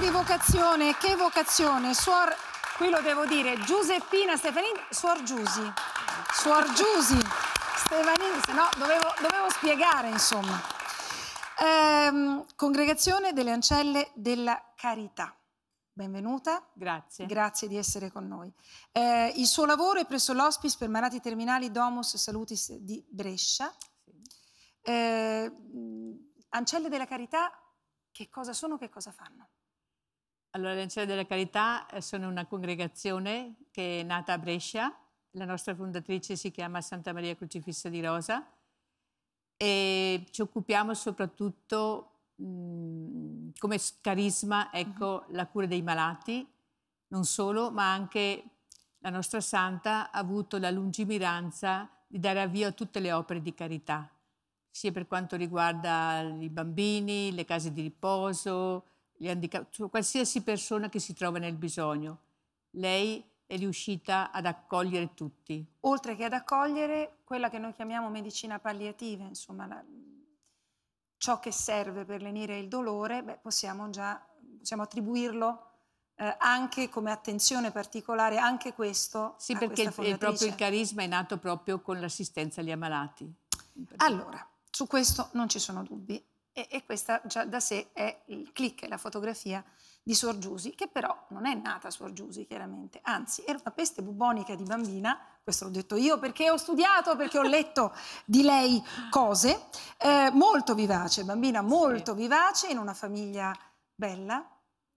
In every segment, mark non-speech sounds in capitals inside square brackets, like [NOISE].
di vocazione, che vocazione, suor, qui lo devo dire, Giuseppina Stefanini, suor Giusi, suor Giusi Stefanini, se no dovevo, dovevo spiegare insomma. Ehm, Congregazione delle Ancelle della Carità. Benvenuta. Grazie. Grazie di essere con noi. Eh, il suo lavoro è presso l'Hospice per malati terminali Domus Salutis di Brescia. Eh, Ancelle della Carità, che cosa sono, che cosa fanno? Allora, le Ancelle della Carità eh, sono una congregazione che è nata a Brescia. La nostra fondatrice si chiama Santa Maria Crocifissa di Rosa e ci occupiamo soprattutto mh, come carisma, ecco, uh-huh. la cura dei malati, non solo, ma anche la nostra santa ha avuto la lungimiranza di dare avvio a tutte le opere di carità sia per quanto riguarda i bambini, le case di riposo, cioè qualsiasi persona che si trova nel bisogno. Lei è riuscita ad accogliere tutti. Oltre che ad accogliere quella che noi chiamiamo medicina palliativa, insomma, la, ciò che serve per lenire il dolore, beh, possiamo già possiamo attribuirlo eh, anche come attenzione particolare, anche questo. Sì, perché il, proprio il carisma è nato proprio con l'assistenza agli ammalati. Allora, su questo non ci sono dubbi e, e questa già da sé è il click, la fotografia di Suor Giusi, che però non è nata Suor Giusi chiaramente, anzi era una peste bubonica di bambina, questo l'ho detto io perché ho studiato, perché ho letto di lei cose, eh, molto vivace, bambina molto sì. vivace, in una famiglia bella,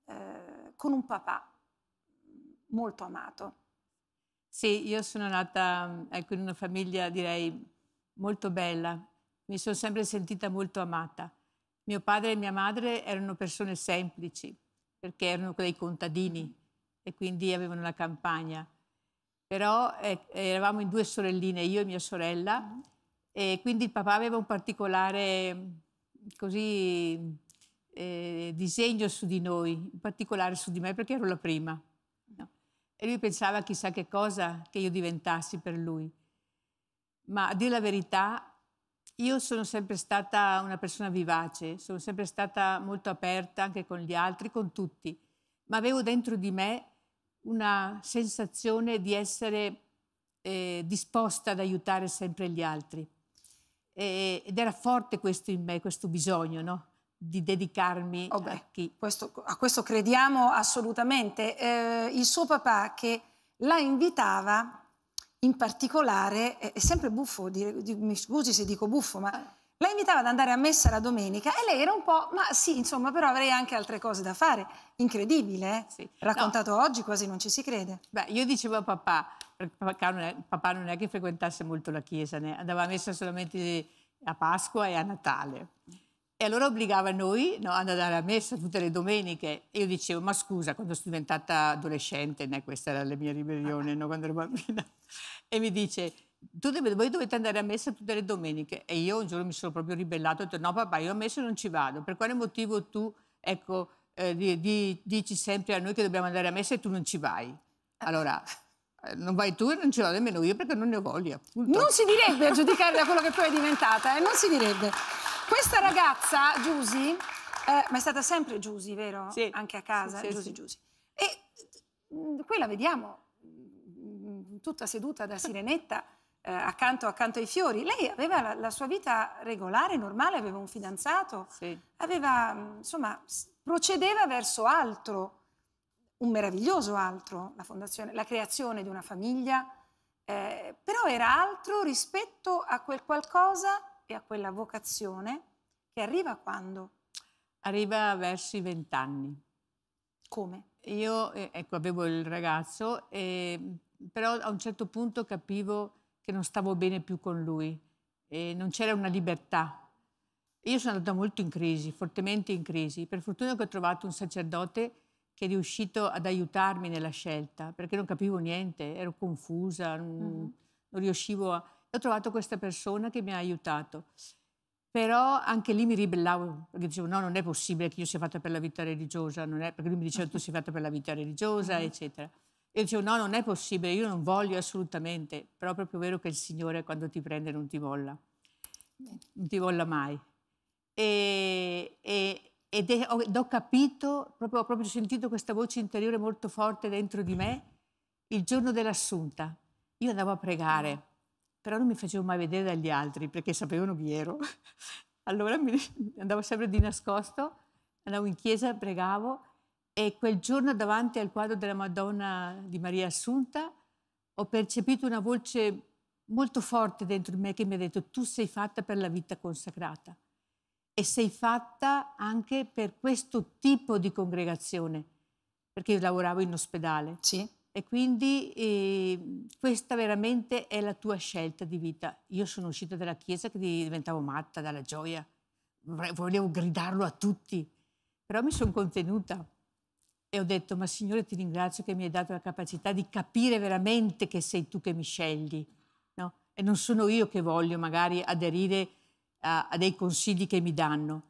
eh, con un papà molto amato. Sì, io sono nata ecco, in una famiglia direi molto bella, mi sono sempre sentita molto amata. Mio padre e mia madre erano persone semplici, perché erano dei contadini e quindi avevano la campagna. Però eh, eravamo in due sorelline, io e mia sorella, e quindi il papà aveva un particolare così, eh, disegno su di noi, in particolare su di me, perché ero la prima. No? E lui pensava chissà che cosa che io diventassi per lui. Ma a dire la verità, io sono sempre stata una persona vivace, sono sempre stata molto aperta anche con gli altri, con tutti, ma avevo dentro di me una sensazione di essere eh, disposta ad aiutare sempre gli altri. E, ed era forte questo in me, questo bisogno, no? di dedicarmi oh beh, a chi. Questo, a questo crediamo assolutamente. Eh, il suo papà che la invitava in particolare, è, sempre buffo, di, di, mi scusi se dico buffo, ma la invitava ad andare a messa la domenica e lei era un po', ma sì, insomma, però avrei anche altre cose da fare. Incredibile, eh? Sì. Raccontato no. oggi quasi non ci si crede. Beh, io dicevo a papà, perché papà non è, papà non è che frequentasse molto la chiesa, né? andava a messa solamente a Pasqua e a Natale. E allora obbligava noi no, ad andare a messa tutte le domeniche. E io dicevo, ma scusa, quando sono diventata adolescente, né, questa era la mia ribellione, no, quando ero bambina, e mi dice, tu deve, voi dovete andare a messa tutte le domeniche. E io un giorno mi sono proprio ribellato e ho detto, no papà, io a messa non ci vado. Per quale motivo tu, ecco, eh, di, di, dici sempre a noi che dobbiamo andare a messa e tu non ci vai? Allora, eh, non vai tu e non ci vado nemmeno io perché non ne ho voglia. Punto. Non si direbbe a giudicare da quello che poi è diventata, eh? non si direbbe. Questa ragazza, Giusy, eh, ma è stata sempre Giusy, vero? Sì. Anche a casa, sì, Giusy, sì. Giusy. E mh, mm, qui la vediamo mh, mm, tutta seduta da sirenetta eh, accanto, accanto, ai fiori. Lei aveva la, la, sua vita regolare, normale, aveva un fidanzato, sì. aveva, mm, insomma, procedeva verso altro, un meraviglioso altro, la, fondazione, la creazione di una famiglia, eh, però era altro rispetto a quel qualcosa e a quella vocazione che arriva quando? Arriva verso i vent'anni. Come? Io eh, ecco, avevo il ragazzo, e, però a un certo punto capivo che non stavo bene più con lui e non c'era una libertà. Io sono andata molto in crisi, fortemente in crisi. Per fortuna che ho trovato un sacerdote che è riuscito ad aiutarmi nella scelta, perché non capivo niente, ero confusa, non, mm-hmm. non riuscivo a ho trovato questa persona che mi ha aiutato. Però anche lì mi ribellavo, perché dicevo no, non è possibile che io sia fatta per la vita religiosa, perché lui mi diceva tu sei fatta per la vita religiosa, mm-hmm. eccetera. E io dicevo no, non è possibile, io non voglio assolutamente, però è proprio vero che il Signore quando ti prende non ti molla, non ti molla mai. E, e, ed, è, ho, ed ho capito, proprio, ho proprio sentito questa voce interiore molto forte dentro di me il giorno dell'assunta. Io andavo a pregare, però non mi facevo mai vedere dagli altri perché sapevano chi ero. [LAUGHS] allora mi, [LAUGHS] andavo sempre di nascosto, andavo in chiesa, pregavo e quel giorno davanti al quadro della Madonna di Maria Assunta ho percepito una voce molto forte dentro di me che mi ha detto tu sei fatta per la vita consacrata e sei fatta anche per questo tipo di congregazione, perché io lavoravo in ospedale. Sì. E quindi eh, questa veramente è la tua scelta di vita. Io sono uscita dalla chiesa che diventavo matta dalla gioia, volevo gridarlo a tutti, però mi sono contenuta e ho detto, ma Signore ti ringrazio che mi hai dato la capacità di capire veramente che sei tu che mi scegli, no? E non sono io che voglio magari aderire a, a dei consigli che mi danno.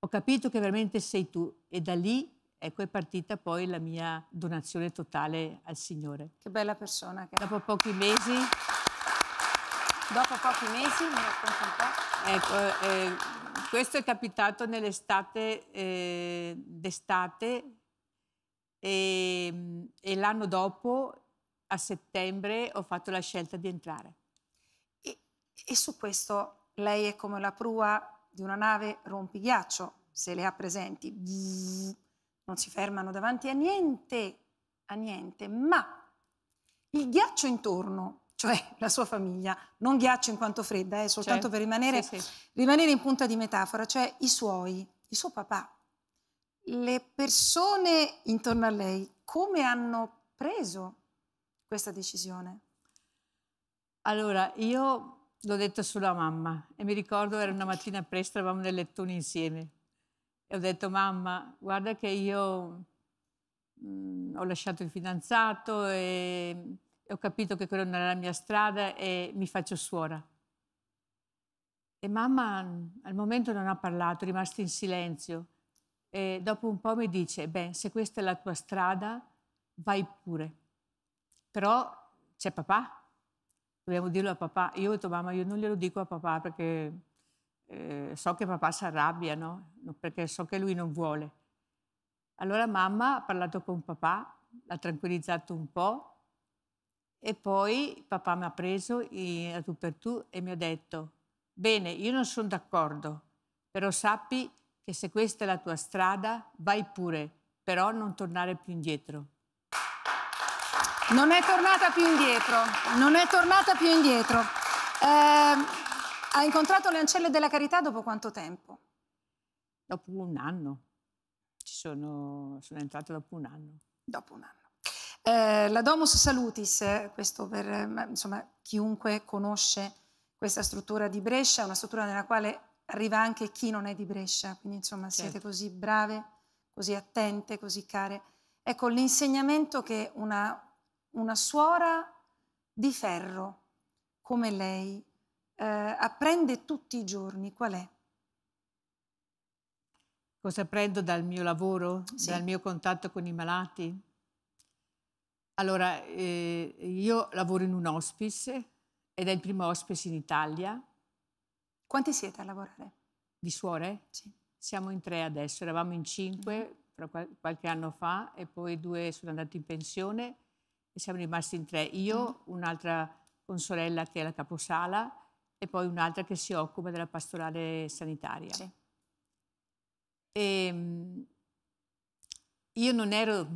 Ho capito che veramente sei tu e da lì ecco è partita poi la mia donazione totale al Signore. Che bella persona che Dopo pochi mesi... Dopo pochi mesi, mi racconti un po'? Ecco, eh, questo è capitato nell'estate eh, d'estate e, e l'anno dopo, a settembre, ho fatto la scelta di entrare. E, e su questo lei è come la prua di una nave rompighiaccio, se le ha presenti, non si fermano davanti a niente, a niente, ma il ghiaccio intorno, cioè la sua famiglia, non ghiaccio in quanto fredda, eh, soltanto Certo, per rimanere, sì, sì. rimanere in punta di metafora, cioè i suoi, il suo papà, le persone intorno a lei, come hanno preso questa decisione? Allora, io l'ho detto solo a mamma e mi ricordo era una mattina presto, eravamo nel lettone insieme e ho detto mamma, guarda che io mm, ho lasciato il fidanzato e, e ho capito che quella non era la mia strada e mi faccio suora. E mamma mm, al momento non ha parlato, è rimasta in silenzio e dopo un po' mi dice, beh, se questa è la tua strada, vai pure. Però c'è papà, dobbiamo dirlo a papà. Io ho detto, mamma, io non glielo dico a papà perché eh, so che papà si arrabbia, no? Perché so che lui non vuole. Allora mamma ha parlato con papà, l'ha tranquillizzato un po' e poi papà mi ha preso in- a tu per tu e mi ha detto, bene, io non sono d'accordo, però sappi che se questa è la tua strada, vai pure, però non tornare più indietro. Non è tornata più indietro, non è tornata più indietro. Eh, ha incontrato le ancelle della carità dopo quanto tempo? Dopo un anno, ci sono, sono entrata dopo un anno. Dopo un anno. Eh, la Domus Salutis, questo per insomma, chiunque conosce questa struttura di Brescia, una struttura nella quale arriva anche chi non è di Brescia, quindi insomma siete Certo. così brave, così attente, così care. Ecco, l'insegnamento che una, una suora di ferro come lei eh, apprende tutti i giorni, qual è? Cosa prendo dal mio lavoro, Sì. dal mio contatto con i malati? Allora, eh, io lavoro in un hospice ed è il primo hospice in Italia Quanti siete a lavorare? di suore. Sì. Siamo in tre adesso, eravamo in cinque però qual- qualche anno fa e poi due sono andati in pensione e siamo rimasti in tre. Io, un'altra consorella che è la caposala e poi un'altra che si occupa della pastorale sanitaria. Sì. E, mm, io non ero,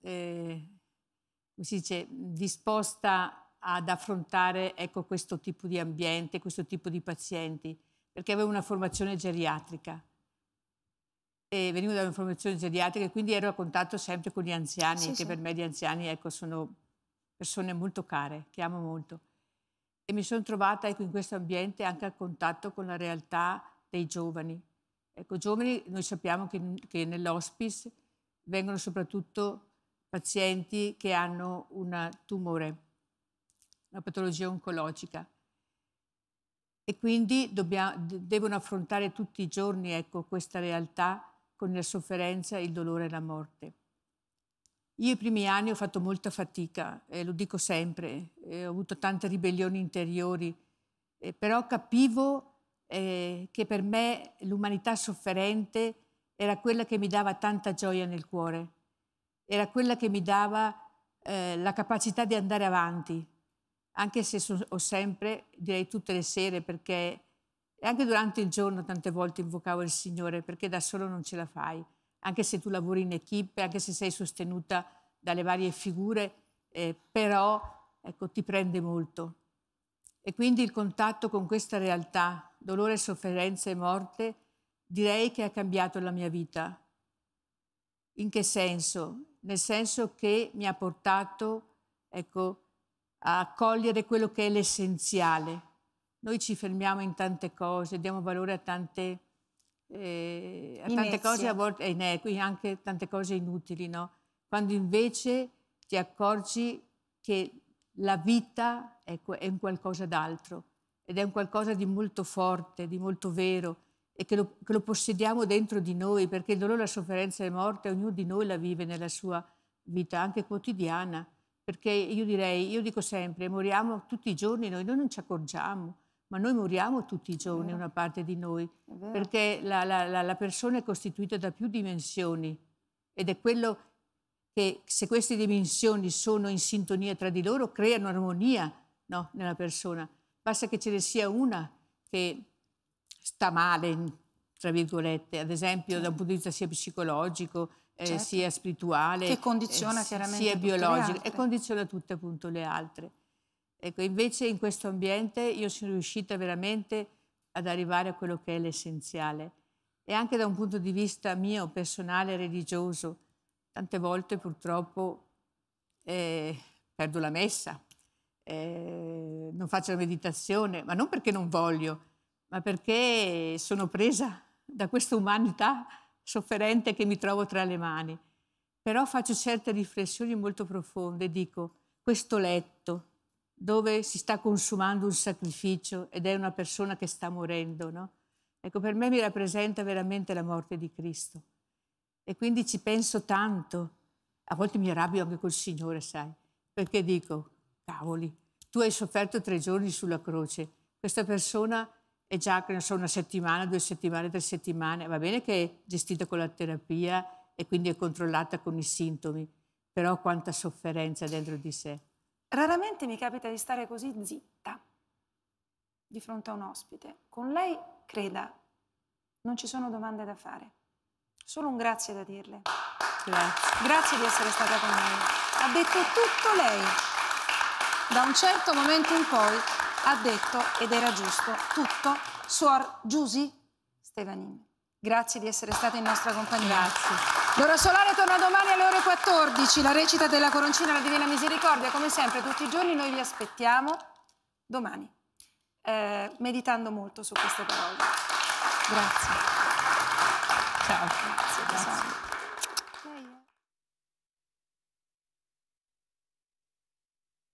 eh, come si dice, disposta ad affrontare ecco, questo tipo di ambiente, questo tipo di pazienti, perché avevo una formazione geriatrica. E venivo da una formazione geriatrica e quindi ero a contatto sempre con gli anziani, Sì, che sì. per me gli anziani ecco, sono persone molto care, che amo molto. E mi sono trovata ecco, in questo ambiente anche a contatto con la realtà dei giovani. Ecco, giovani, noi sappiamo che, che nell'hospice vengono soprattutto pazienti che hanno un tumore, una patologia oncologica e quindi dobbia- de- devono affrontare tutti i giorni ecco, questa realtà con la sofferenza, il dolore e la morte. Io i primi anni ho fatto molta fatica, e lo dico sempre, e ho avuto tante ribellioni interiori, eh, però capivo eh, che per me l'umanità sofferente era quella che mi dava tanta gioia nel cuore, era quella che mi dava eh, la capacità di andare avanti, anche se so, ho sempre, direi tutte le sere, perché anche durante il giorno tante volte invocavo il Signore, perché da solo non ce la fai, anche se tu lavori in equipe, anche se sei sostenuta dalle varie figure, eh, però ecco, ti prende molto. E quindi il contatto con questa realtà, dolore, sofferenza e morte, direi che ha cambiato la mia vita. In che senso? Nel senso che mi ha portato ecco, a cogliere quello che è l'essenziale. Noi ci fermiamo in tante cose, diamo valore a tante, eh, a tante cose, a volte eh, inequi, anche tante cose inutili, no? Quando invece ti accorgi che la vita ecco, è un qualcosa d'altro ed è un qualcosa di molto forte, di molto vero e che lo, che lo possediamo dentro di noi perché il dolore, la sofferenza e la morte ognuno di noi la vive nella sua vita anche quotidiana. Perché io direi, io dico sempre, moriamo tutti i giorni noi, noi non ci accorgiamo ma noi moriamo tutti i giorni, una parte di noi, perché la, la, la, persona è costituita da più dimensioni ed è quello che se queste dimensioni sono in sintonia tra di loro creano armonia no, nella persona. Basta che ce ne sia una che sta male, tra virgolette, ad esempio certo. da un punto di vista sia psicologico, eh, certo. sia spirituale, che condiziona eh, chiaramente sia biologico e condiziona tutte appunto le altre. Ecco, invece in questo ambiente io sono riuscita veramente ad arrivare a quello che è l'essenziale e anche da un punto di vista mio personale religioso Tante volte purtroppo eh, perdo la messa, eh, non faccio la meditazione, ma non perché non voglio, ma perché sono presa da questa umanità sofferente che mi trovo tra le mani. Però faccio certe riflessioni molto profonde dico, questo letto dove si sta consumando un sacrificio ed è una persona che sta morendo, no? Ecco, per me mi rappresenta veramente la morte di Cristo. E quindi ci penso tanto. A volte mi arrabbio anche col Signore, sai, perché dico, cavoli, tu hai sofferto tre giorni sulla croce, questa persona è già, non so, una settimana, due settimane, tre settimane, va bene che è gestita con la terapia e quindi è controllata con i sintomi, però quanta sofferenza dentro di sé. Raramente mi capita di stare così zitta di fronte a un ospite. Con lei, creda, non ci sono domande da fare. Solo un grazie da dirle. Grazie. Grazie di essere stata con noi. Ha detto tutto lei. Da un certo momento in poi ha detto, ed era giusto, tutto Suor Giusy Stevanin. Grazie di essere stata in nostra compagnia. Grazie. L'ora solare torna domani alle ore 14. La recita della Coroncina la Divina Misericordia, come sempre, tutti i giorni noi vi aspettiamo domani, eh, meditando molto su queste parole. Grazie. Ciao. Grazie. Grazie.